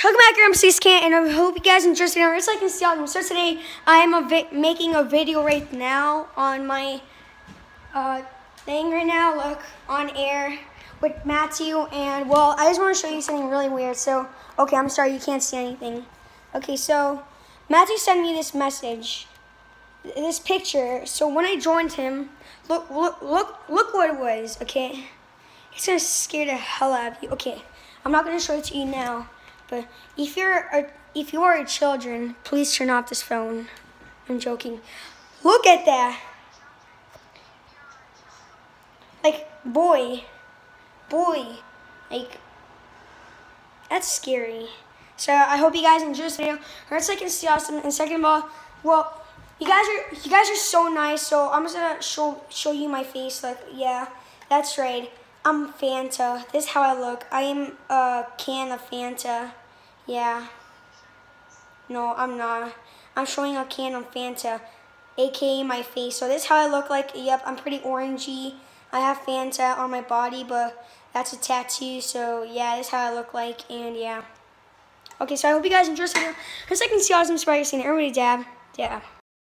Chugmacker MC Scan, and I hope you guys enjoyed today. It's like in Seattle. So today, I am a making a video right now on my uh, thing right now. Look, on air with Matthew, and well, I just want to show you something really weird. So, okay, I'm sorry, you can't see anything. Okay, so Matthew sent me this message, this picture. So when I joined him, look, look, look, look what it was. Okay, it's gonna scare the hell out of you. Okay, I'm not gonna show it to you now. But if you're a, if you are a children, please turn off this phone. I'm joking. Look at that. Like boy, boy, like that's scary. So I hope you guys enjoy this video. First, I can see awesome, and second of all, well, you guys are you guys are so nice. So I'm just gonna show show you my face. Like yeah, that's right. I'm Fanta. This is how I look. I am a can of Fanta. Yeah. No, I'm not. I'm showing a can of Fanta, aka my face. So this is how I look like. Yep, I'm pretty orangey. I have Fanta on my body, but that's a tattoo. So yeah, this is how I look like, and yeah. Okay, so I hope you guys enjoyed this video. Because I can see awesome spider scene. Everybody dab. Yeah.